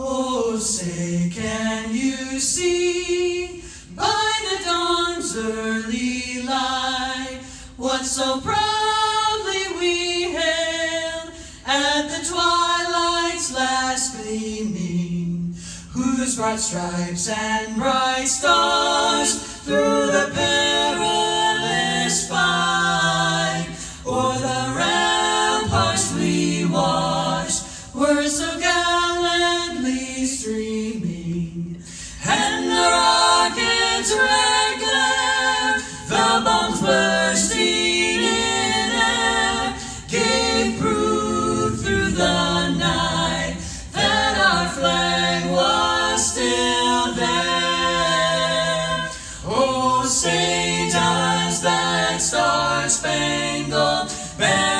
Oh, say, can you see? By the dawn's early light what so proudly we hailed at the twilight's last gleaming, whose broad stripes and bright stars And the rockets regular, the bombs bursting in air, gave proof through the night that our flag was still there. Oh, say does that star-spangled banner